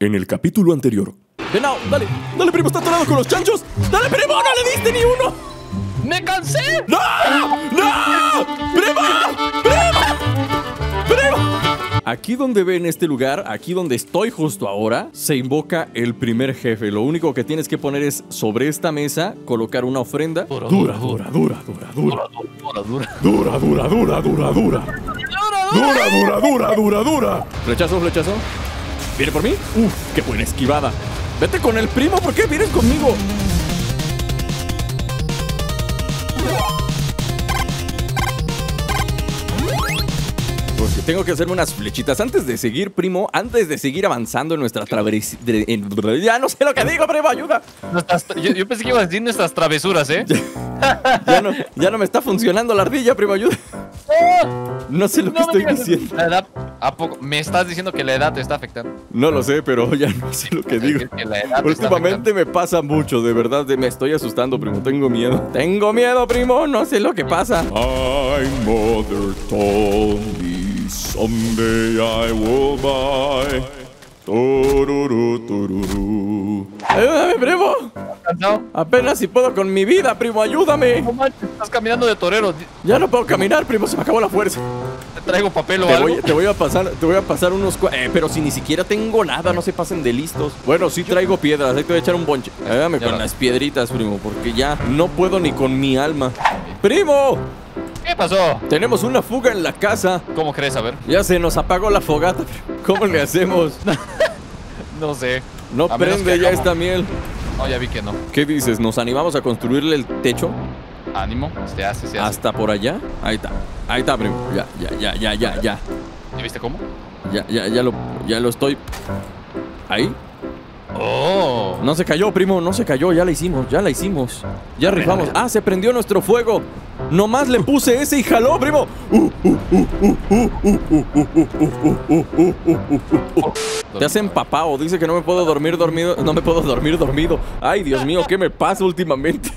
En el capítulo anterior. Venao, dale, dale, primo, está atorado con los chanchos. Dale, primo, no le diste ni uno. ¡Me cansé! ¡No! ¡No! ¡Primo! ¡Primo! ¡Primo! Aquí donde ven este lugar, aquí donde estoy justo ahora, se invoca el primer jefe. Lo único que tienes que poner es sobre esta mesa colocar una ofrenda. Dura, dura, dura, dura, dura, dura. Dura, dura. Dura, dura, dura, dura, dura. Dura, dura, dura, dura, dura. Flechazo, flechazo. ¿Viene por mí? Uf, qué buena esquivada. Vete con el primo, ¿por qué vienes conmigo? Porque tengo que hacerme unas flechitas antes de seguir, primo, antes de seguir avanzando en nuestra travesía. Ya no sé lo que digo, primo, ayuda. Nuestras- yo, yo pensé que iba a decir nuestras travesuras, ¿eh? Ya no, ya no me está funcionando la ardilla, primo, ayuda. No sé lo que No estoy diciendo. La ¿a poco? Me estás diciendo que la edad te está afectando. No lo sé, pero ya no sé lo que digo. Que la edad Últimamente me pasa mucho, de verdad, de- me estoy asustando, primo. Tengo miedo. Tengo miedo, primo. No sé lo que pasa. My mother told me someday I will buy. Tururú, tururú. Ayúdame, primo. Apenas si puedo con mi vida, primo. Ayúdame. No manches, estás caminando de torero. Ya no puedo caminar, primo. Se me acabó la fuerza. Te traigo papel o Te algo. voy, te voy a pasar, te voy a pasar unos cua- eh, pero si ni siquiera tengo nada, no se pasen de listos. Bueno, sí traigo piedras, ahí te voy a echar un bonche. Ayúdame Ya con va. las piedritas, primo, porque ya no puedo ni con mi alma. ¡Primo! ¿Qué pasó? Tenemos una fuga en la casa. ¿Cómo crees? A ver. Ya se nos apagó la fogata. ¿Cómo le hacemos? No sé. No A prende ya hagamos- esta miel. No, ya vi que no. ¿Qué dices? ¿Nos animamos a construirle el techo? Ánimo. Se hace, se hace. ¿Hasta por allá? Ahí está. Ahí está, primo. Ya, ya, ya, ya, ya, ya. ¿Ya viste cómo? Ya, ya, ya lo, ya lo estoy. ¿Ahí? Oh. No se cayó, primo, no se cayó, ya la hicimos, ya la hicimos. Ya rifamos. Ah, se prendió nuestro fuego. Nomás le puse ese y jaló, primo. Te has empapado, dice que no me puedo dormir dormido, no me puedo dormir dormido. Ay, Dios mío, ¿qué me pasa últimamente?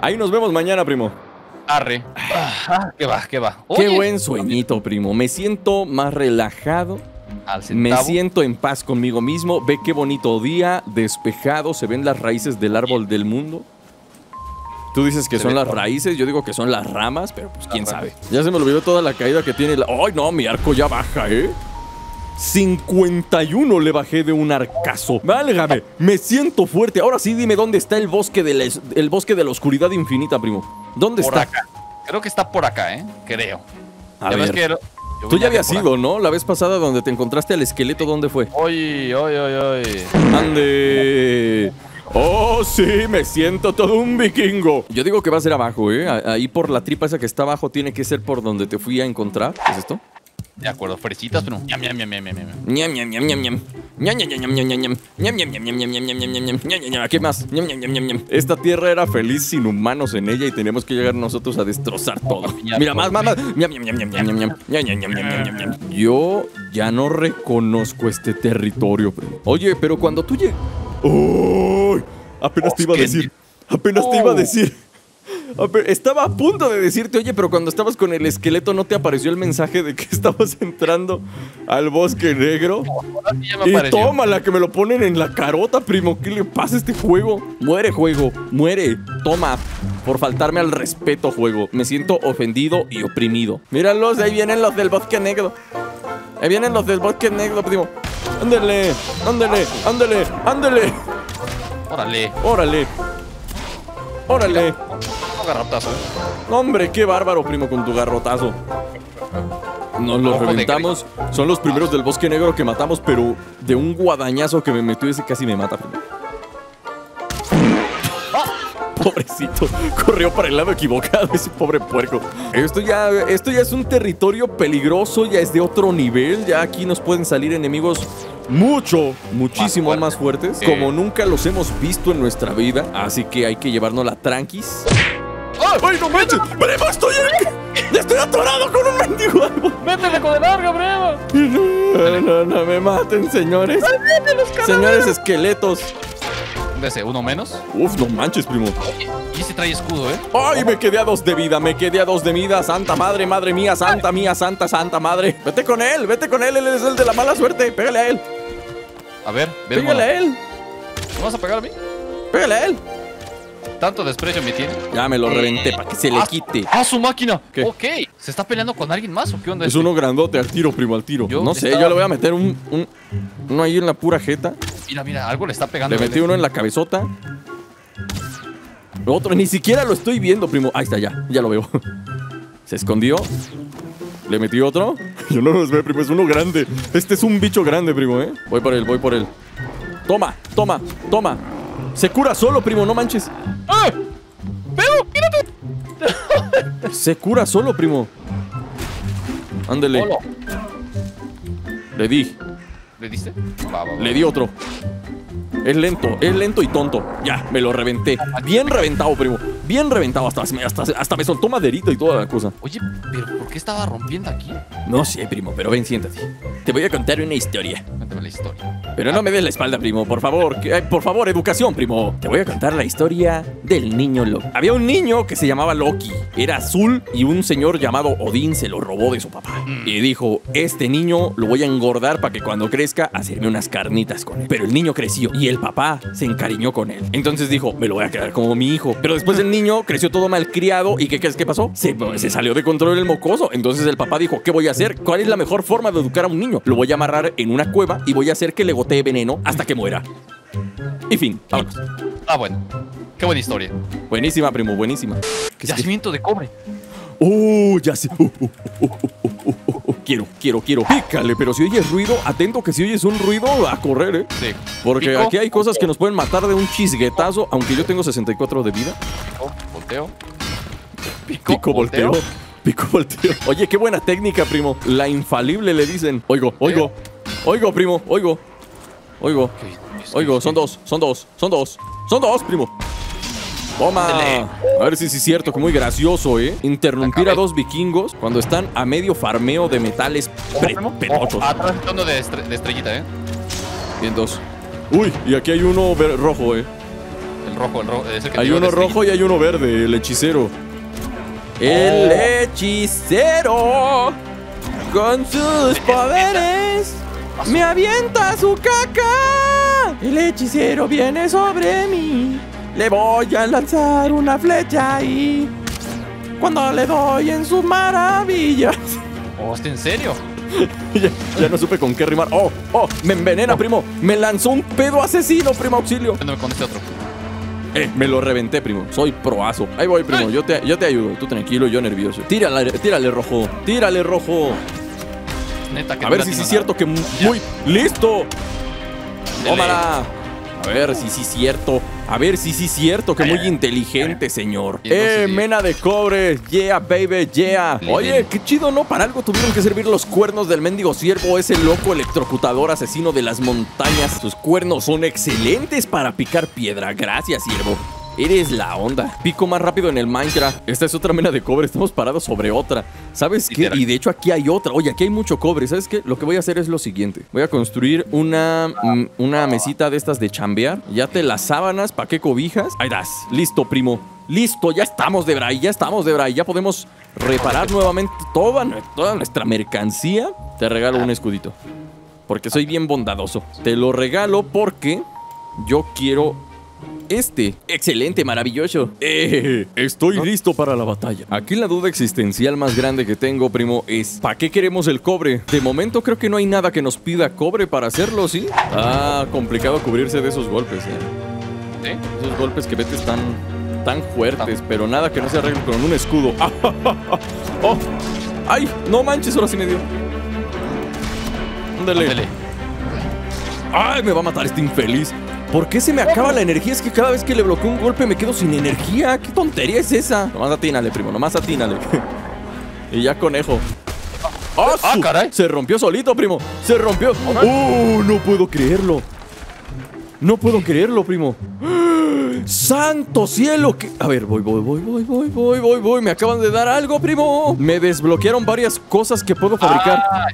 Ahí nos vemos mañana, primo. Arre. Ah, ¿Qué va? ¿Qué va? Qué buen sueñito, primo. Me siento más relajado. Al Me siento en paz conmigo mismo. Ve qué bonito día, despejado. Se ven las raíces del árbol del mundo. Tú dices que Se son las todo. raíces, yo digo que son las ramas, pero pues quién sabe. Ya se me olvidó toda la caída que tiene. La... ¡Ay, no! Mi arco ya baja, ¿eh? 51 le bajé de un arcazo. Válgame, me siento fuerte. Ahora sí, dime dónde está el bosque de la, el bosque de la oscuridad infinita, primo. ¿Dónde Por está? acá. Creo que está por acá, ¿eh? Creo. A Ya ves ver. que era- yo Tú ya habías ido, ¿no? La vez pasada donde te encontraste al esqueleto, ¿dónde fue? acá. Oy, oy, oy, oy. ¡Ande! ¡Oh, sí! Me siento todo un vikingo. Yo digo que va a ser abajo, ¿eh? Ahí por la tripa esa que está abajo tiene que ser por donde te fui a encontrar. ¿Qué es esto? De acuerdo, fresitas, pero. Ñam, ñam, ñam, ñam, ñam, ñam. Ñam, ñam, ñam, ñam, ñam. Ñam, ñam, ñam, ñam, ñam, ñam. Ñam, ñam, ñam, ñam, ñam, ñam, ñam, ñam, ñam, ñam, ñam, ñam. ¿Qué más? Ñam, ñam, ñam, ñam, ñam. Esta tierra era feliz sin humanos en ella y tenemos que llegar nosotros a destrozar todo. Mira, más, más, más. Ñam, ñam, ñam, ñam, ñam, ñam, ñam. Ñam, ñam, ñam, ñam, ñam. Yo ya no reconozco este territorio. Oye, pero cuando tú llegas... ¡Uy! Apenas te iba a decir. Apenas te iba a decir. Ape- Estaba a punto de decirte, oye, pero cuando estabas con el esqueleto no te apareció el mensaje de que estabas entrando al bosque negro. Me Y tómala, que me lo ponen en la carota, primo. ¿Qué le pasa a este juego? Muere, juego. Muere. Toma. Por faltarme al respeto, juego. Me siento ofendido y oprimido. Míralos, ahí vienen los del bosque negro. Ahí vienen los del bosque negro, primo. Ándale, ándale, ándale, ándale. Órale. Órale. Órale. Garrotazo. Hombre, qué bárbaro, primo, con tu garrotazo. Nos los Ojo reventamos. Son los primeros del bosque negro que matamos, pero de un guadañazo que me metió ese casi me mata, primo. Pobrecito, corrió para el lado equivocado ese pobre puerco. Esto ya, esto ya es un territorio peligroso, ya es de otro nivel. Ya aquí nos pueden salir enemigos mucho, muchísimo más fuertes, como nunca los hemos visto en nuestra vida. Así que hay que llevarnos la tranquis. ¡Ay, no manches! ¡Primo, estoy en... ¡Estoy atorado con un mendigo árbol! ¡Métele con el larga, breva! No, no, no me maten, señores. Señores esqueletos. Dese, uno menos. Uf, no manches, primo. Y ese trae escudo, ¿eh? ¡Ay, me quedé a dos de vida! Me quedé a dos de vida. Santa madre, madre mía, santa mía, santa, santa madre. Vete con él, vete con él. Él es el de la mala suerte. Pégale a él. A ver, ve el Pégale mono. a él. ¿Me vas a pegar a mí? Pégale a él. Tanto desprecio me tiene. Ya me lo reventé para que se le quite. ¡Ah, su máquina! ¿Qué? Ok. ¿Se está peleando con alguien más o qué onda? Es este? uno grandote, al tiro, primo, al tiro. Yo no sé, estaba- yo le voy a meter un, un- uno ahí en la pura jeta. Mira, mira, algo le está pegando. Le metí uno en la cabezota. Otro, ni siquiera lo estoy viendo, primo. Ahí está, ya, ya lo veo. Se escondió. Le metí otro. Yo no los veo, primo, es uno grande. Este es un bicho grande, primo, ¿eh? Voy por él, voy por él. Toma, toma, toma. Se cura solo, primo, no manches. ¡Ah! ¡Pero, mírate! Se cura solo, primo. Ándele. Le di, ¿Le diste? Va, va, va. le di otro. Es lento, es lento y tonto. Ya, me lo reventé. Bien reventado, primo. Bien reventado. Hasta, hasta, hasta me soltó maderita y toda la cosa. Oye, pero ¿por qué estaba rompiendo aquí? No sé, primo, pero ven, siéntate. Te voy a contar una historia. La historia. Pero no me des la espalda, primo, por favor. que- eh, por favor, educación, primo. Te voy a contar la historia del niño Loki. Había un niño que se llamaba Loki. Era azul y un señor llamado Odín se lo robó de su papá. Y dijo, este niño lo voy a engordar para que cuando crezca hacerme unas carnitas con él. Pero el niño creció y el papá se encariñó con él. Entonces dijo, me lo voy a quedar como mi hijo. Pero después el niño creció todo malcriado y ¿qué crees que pasó? Se, se salió de control el mocoso. Entonces el papá dijo, ¿qué voy a hacer? ¿Cuál es la mejor forma de educar a un niño? Lo voy a amarrar en una cueva y voy a hacer que le gotee veneno hasta que muera. Y fin, vámonos. Ah, bueno. Qué buena historia. Buenísima, primo, buenísima. ¿Qué es que- Yacimiento de cobre. ¡Oh, ya sé! Uh, uh, uh, uh, uh, uh, uh, uh. Quiero, quiero, quiero. Pícale, pero si oyes ruido, atento que si oyes un ruido, a correr, ¿eh? Sí. Porque Pico, aquí hay cosas que nos pueden matar de un chisguetazo, aunque yo tengo 64 de vida. Pico, volteo. Pico, volteo. Pico volteo. Oye, qué buena técnica, primo. La infalible le dicen. Oigo, oigo. Oigo, primo, oigo. Oigo. ¿Qué- qué- Oigo, son dos, son dos, son dos. Son dos, primo. Toma. A ver si sí es cierto, que muy gracioso, ¿eh? Interrumpir a dos vikingos cuando están a medio farmeo de metales. Ojo, Atrás de, estre- de estrellita, ¿eh? Bien, dos. Uy, y aquí hay uno rojo, ¿eh? El rojo, el rojo. Es el que Hay uno rojo y hay uno verde, el hechicero. El hechicero con sus poderes me avienta su caca. El hechicero viene sobre mí. Le voy a lanzar una flecha y cuando le doy en sus maravillas. Oh, ¿está en serio? ya, ya no supe con qué rimar. Oh, oh, me envenena, primo. Me lanzó un pedo asesino, primo auxilio. Este otro. Eh, me lo reventé, primo. Soy proazo. Ahí voy, primo. Yo te, yo te ayudo. Tú tranquilo, yo nervioso. Tírale, tírale rojo. Tírale rojo. Neta, que A no ver si sí es cierto que muy. ¡Listo! ¡Tómala! A ver si sí es cierto. A ver si sí es cierto que muy inteligente, señor. ¡Eh, mena de cobre! ¡Yeah, baby! ¡Yeah! Oye, qué chido, ¿no? Para algo tuvieron que servir los cuernos del mendigo ciervo, ese loco electrocutador asesino de las montañas. Sus cuernos son excelentes para picar piedra. Gracias, ciervo. Eres la onda. Pico más rápido en el Minecraft. Esta es otra mena de cobre. Estamos parados sobre otra. ¿Sabes qué? Y de hecho aquí hay otra. Oye, aquí hay mucho cobre. ¿Sabes qué? Lo que voy a hacer es lo siguiente. Voy a construir una, mm, una mesita de estas de chambear. Ya te las sábanas. ¿Para qué cobijas? Ahí das. Listo, primo. Listo. Ya estamos de Bray. Ya estamos de Bray. Ya podemos reparar nuevamente toda, toda nuestra mercancía. Te regalo un escudito. Porque soy bien bondadoso. Te lo regalo porque yo quiero este. Excelente, maravilloso. Eh, estoy listo para la batalla. Aquí la duda existencial más grande que tengo, primo, es ¿para qué queremos el cobre? De momento creo que no hay nada que nos pida cobre para hacerlo, ¿sí? Ah, complicado cubrirse de esos golpes, ¿eh? Esos golpes que vete están tan fuertes, pero nada que no se arregle con un escudo. Ah, ja, ja. ¡Oh! ¡Ay! No manches, ahora sí me dio. Ándale. ¡Ay! Me va a matar este infeliz. ¿Por qué se me acaba la energía? Es que cada vez que le bloqueo un golpe me quedo sin energía. ¿Qué tontería es esa? Nomás atínale, primo, nomás atínale. y ya conejo. ¡Ah, Ah, su- caray. Se rompió solito, primo. Se rompió. ¡Oh! No puedo creerlo. No puedo creerlo, primo. ¡Santo cielo! A ver, voy, voy, voy, voy, voy, voy, voy, voy. Me acaban de dar algo, primo. Me desbloquearon varias cosas que puedo fabricar. Ah,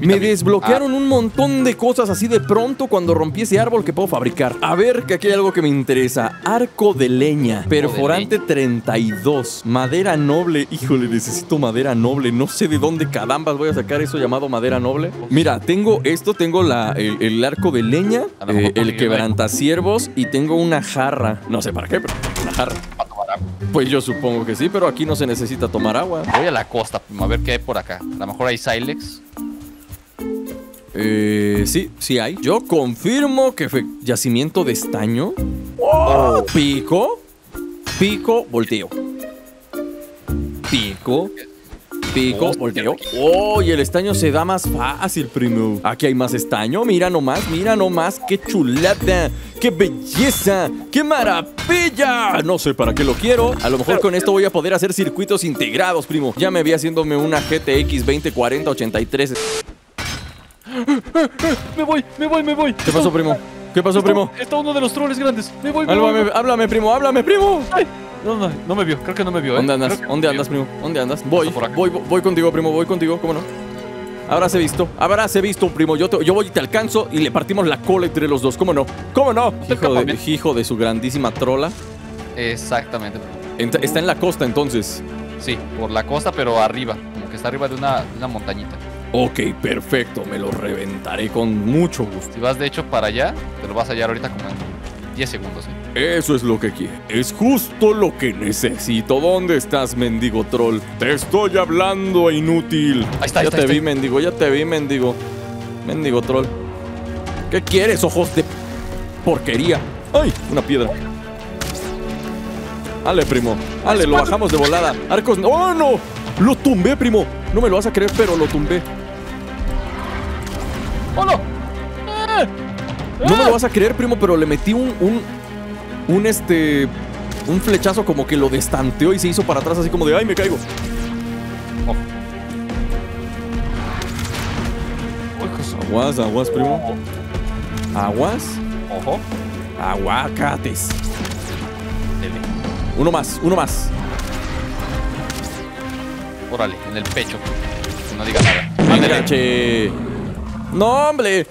Me desbloquearon un montón de cosas así de pronto cuando rompí ese árbol que puedo fabricar. A ver, que aquí hay algo que me interesa. Arco de leña. Perforante 32. Madera noble. Híjole, necesito madera noble. No sé de dónde carambas voy a sacar eso llamado madera noble. Mira, tengo esto, tengo la, el, el arco de leña, eh, el quebrantaciervos y tengo una jarra. No sé para qué, pero una jarra. Pues yo supongo que sí, pero aquí no se necesita tomar agua. Voy a la costa, a ver qué hay por acá. A lo mejor hay Silex. Eh, sí, sí hay. Yo confirmo que fue yacimiento de estaño. Oh, Pico. Pico, volteo. Pico. Pico, volteo. Oh, y el estaño se da más fácil, primo. Aquí hay más estaño. Mira nomás, mira nomás. Qué chulada. Qué belleza. Qué maravilla. No sé para qué lo quiero. A lo mejor con esto voy a poder hacer circuitos integrados, primo. Ya me vi haciéndome una GTX 2040 83. Me voy, me voy, me voy. ¿Qué pasó, primo? ¿Qué pasó, primo? Está uno de los troles grandes. Me voy, me voy. Háblame, háblame, primo, háblame, primo. Ay, no, no, no me vio, creo que no me vio. ¿eh? ¿Dónde andas? No ¿Dónde andas, primo? ¿Dónde andas? Voy, voy, voy contigo, primo, voy contigo, ¿cómo no? Habráse visto, habráse visto, primo. Yo, te- yo voy y te alcanzo y le partimos la cola entre los dos, ¿cómo no? ¿Cómo no? De, hijo de su grandísima trola. Exactamente. Ent- está en la costa entonces. Sí, por la costa, pero arriba. Como que está arriba de una, de una montañita. Ok, perfecto, me lo reventaré con mucho gusto. Si vas de hecho para allá, te lo vas a hallar ahorita como en 10 segundos. ¿eh? Eso es lo que quiere. Es justo lo que necesito. ¿Dónde estás, mendigo troll? Te estoy hablando, inútil. Ahí está, ahí ya está, te ahí vi, está. mendigo, ya te vi, mendigo. Mendigo troll. ¿Qué quieres, ojos de porquería? ¡Ay! Una piedra. Ale, primo. Ale, lo bajamos de volada. Arcos. ¡Oh, no! Lo tumbé, primo. No me lo vas a creer, pero lo tumbé. ¡Oh, no! ¡Eh! No me lo vas a creer, primo, pero le metí un. un. un este. un flechazo como que lo destanteó y se hizo para atrás así como de ¡ay, me caigo! Su- Aguas, aguas, primo. Aguas. Ojo. Aguacates. Dele. Uno más, uno más. Órale, en el pecho. No diga nada. Ándele. No, hombre.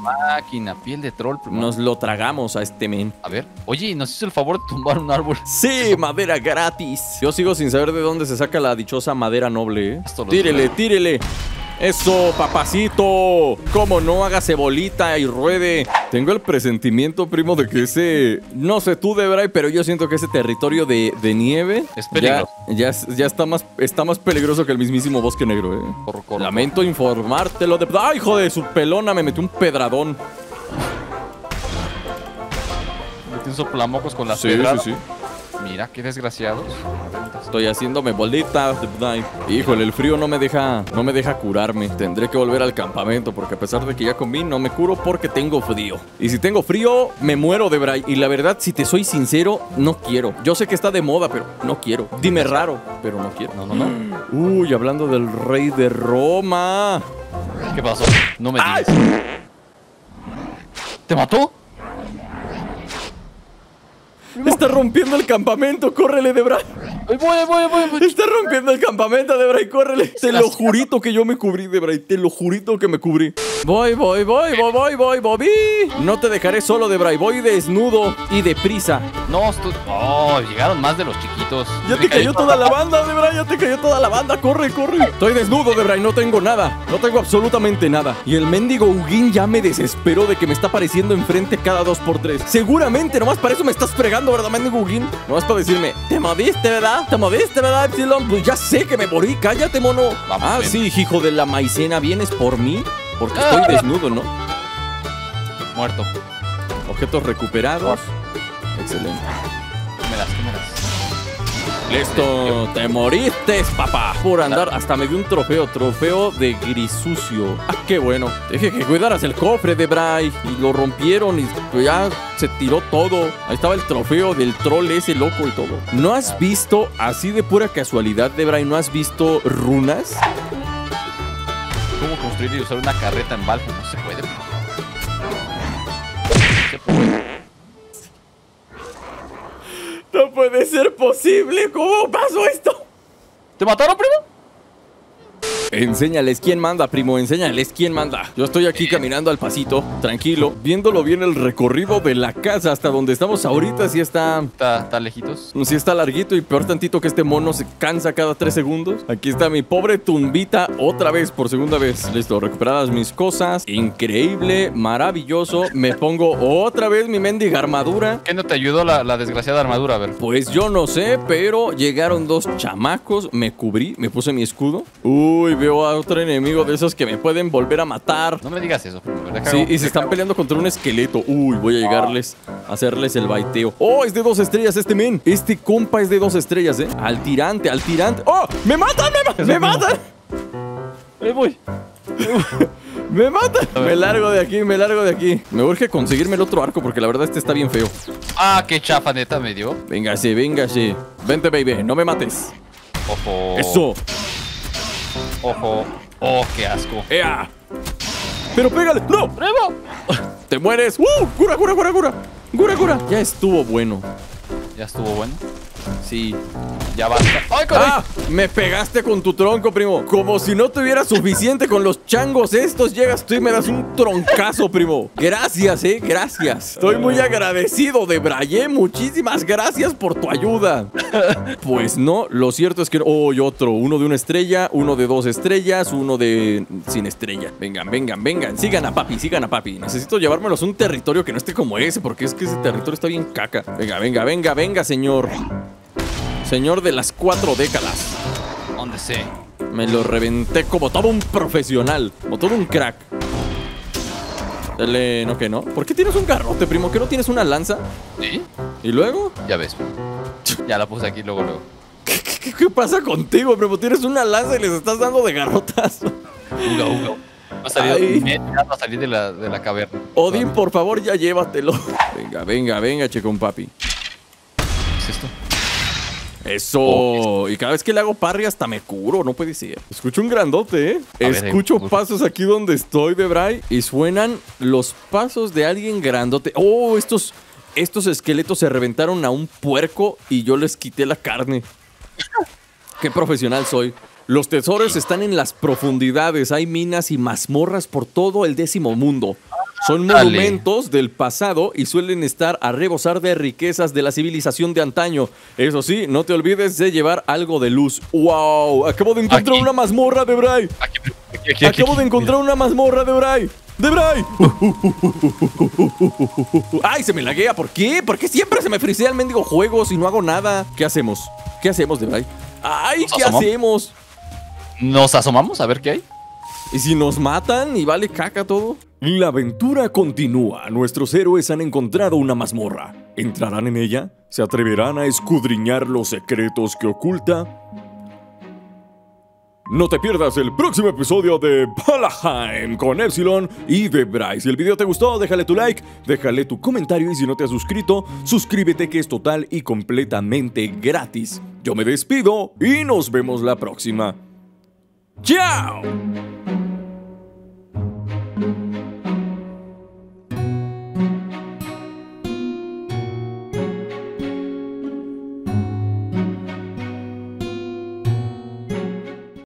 Máquina, piel de troll. Nos lo tragamos a este men. A ver. Oye, nos hizo el favor de tumbar un árbol. Sí, madera gratis. Yo sigo sin saber de dónde se saca la dichosa madera noble. Tírele, tírele. Eso, papacito. Cómo no, hágase bolita y ruede. Tengo el presentimiento, primo, de que ese. No sé tú, Debray, pero yo siento que ese territorio de, de nieve. Es ya, peligroso. ya, ya está, más, está más peligroso que el mismísimo bosque negro, ¿eh? Corro, corro. Lamento informártelo de. ¡Ay, hijo de su pelona! Me metió un pedradón. Metí un soplamocos con las Sí, pedradas. sí, sí. Mira, qué desgraciados. Estoy haciéndome bolita. Ay, Híjole, el frío no me deja, no me deja curarme. Tendré que volver al campamento porque a pesar de que ya comí, no me curo porque tengo frío. Y si tengo frío, me muero de Bray. Y la verdad, si te soy sincero, no quiero. Yo sé que está de moda, pero no quiero. Dime raro, pero no quiero. No, no, no. Uy, hablando del rey de Roma. ¿Qué pasó? No me digas. ¿Te mató? Está rompiendo el campamento, córrele, Debray. Ahí voy, voy, voy, voy. Está rompiendo el campamento, Debray, córrele. Te lo jurito que yo me cubrí, Debray. Te lo jurito que me cubrí. Voy, voy, voy, voy, voy, voy, Bobby. No te dejaré solo, Debray. Voy desnudo y deprisa. No, estu- Oh, llegaron más de los chiquitos. Ya te cayó toda la banda, Debray. Ya te cayó toda la banda. Corre, corre. Estoy desnudo, Debray. No tengo nada. No tengo absolutamente nada. Y el mendigo Ugin ya me desesperó de que me está apareciendo enfrente cada dos por tres. Seguramente, nomás para eso me estás fregando, ¿verdad, mendigo Ugin? Nomás para decirme, te moviste, ¿verdad? Te moviste, ¿verdad, Epsilon? Pues ya sé que me morí. Cállate, mono. Vamos, ah, ven. sí, hijo de la maicena. ¿Vienes por mí? Porque estoy desnudo, ¿no? Muerto. Objetos recuperados. Excelente. Quémelas, quémelas. Listo, te moriste, papá. Por andar, hasta me dio un trofeo, trofeo de grisucio. Ah, qué bueno. Dije que cuidaras el cofre de Bray y lo rompieron y ya se tiró todo. Ahí estaba el trofeo del troll ese loco y todo. ¿No has visto, así de pura casualidad de Bray, no has visto runas? ¿Cómo construir y usar una carreta en Valve? No se puede. No se puede. No puede ser posible. ¿Cómo pasó esto? ¿Te mataron, primo? Enséñales quién manda, primo, enséñales quién manda. Yo estoy aquí caminando al pasito, tranquilo, viéndolo bien el recorrido de la casa hasta donde estamos ahorita. Si está. ¿Está, está lejitos? Si está larguito y peor tantito que este mono se cansa cada tres segundos. Aquí está mi pobre tumbita otra vez, por segunda vez. Listo, recuperadas mis cosas. Increíble, maravilloso. Me pongo otra vez mi mendiga armadura. ¿Qué no te ayudó la, la desgraciada armadura? A ver. Pues yo no sé, pero llegaron dos chamacos, me cubrí, me puse mi escudo. Uy, veo a otro enemigo de esos que me pueden volver a matar. No me digas eso, primo. Sí, y se están peleando contra un esqueleto. Uy, voy a llegarles a hacerles el baiteo. Oh, es de dos estrellas este men. Este compa es de dos estrellas, ¿eh? Al tirante, al tirante. ¡Oh! ¡Me matan! ¡Me, ma- me matan! Ahí voy. ¡Me matan! Me largo de aquí, me largo de aquí. Me urge conseguirme el otro arco porque la verdad este está bien feo. Ah, qué chafa neta me dio. Véngase, véngase. Vente, baby, no me mates. Ojo. Eso. Ojo. Oh, qué asco. ¡Ea! ¡Pero pégale! ¡No! ¡Primo! ¡Te mueres! ¡Uh! ¡Cura, cura, cura, cura! ¡Cura, cura! Ya estuvo bueno. Ya estuvo bueno. Sí. Ya basta. ¡Ay, caray! ¡Ah! Me pegaste con tu tronco, primo. Como si no tuviera suficiente con los changos estos. Llegas tú y me das un troncazo, primo. Gracias, eh. Gracias. Estoy muy agradecido de Braille. Muchísimas gracias por tu ayuda. Pues no, lo cierto es que. Oh, y otro. Uno de una estrella, uno de dos estrellas, uno de. sin estrella. Vengan, vengan, vengan. Sigan a papi, sigan a papi. Necesito llevármelos a un territorio que no esté como ese, porque es que ese territorio está bien caca. Venga, venga, venga, venga, señor. Señor de las cuatro décadas. ¿Dónde sé? Me lo reventé como todo un profesional, como todo un crack. Dale, no que no. ¿Por qué tienes un garrote, primo? ¿Que no tienes una lanza? ¿Sí? ¿Y luego? Ya ves. Ya la puse aquí luego, luego. ¿Qué, qué- qué pasa contigo, primo? Tienes una lanza y les estás dando de garrotas. Uga, uga. Va a salir, va a salir de la, de la caverna. Odín, por favor, ya llévatelo. Venga, venga, venga, che con papi. ¿Qué es esto? Eso. Y cada vez que le hago parry hasta me curo, no puede ser. Escucho un grandote, ¿eh? A Escucho pasos aquí donde estoy, Bebray, y suenan los pasos de alguien grandote. Oh, estos, estos esqueletos se reventaron a un puerco y yo les quité la carne. Qué profesional soy. Los tesoros están en las profundidades. Hay minas y mazmorras por todo el décimo mundo. Son Dale. monumentos del pasado y suelen estar a rebosar de riquezas de la civilización de antaño. Eso sí, no te olvides de llevar algo de luz. ¡Wow! Acabo de encontrar Aquí. una mazmorra de Bray. Aquí, aquí, Acabo de encontrar una mazmorra de Bray. ¡De Bray! ¡Ay, se me laguea! ¿Por qué? ¿Por qué siempre se me frisea el mendigo juego si no hago nada? ¿Qué hacemos? ¿Qué hacemos, de Bray? ¡Ay, qué hacemos! ¿Nos asomamos a ver qué hay? ¿Y si nos matan y vale caca todo? La aventura continúa. Nuestros héroes han encontrado una mazmorra. ¿Entrarán en ella? ¿Se atreverán a escudriñar los secretos que oculta? No te pierdas el próximo episodio de Valheim con Epsilon y de Bryce. Si el video te gustó, déjale tu like, déjale tu comentario y si no te has suscrito, suscríbete que es total y completamente gratis. Yo me despido y nos vemos la próxima. ¡Chao!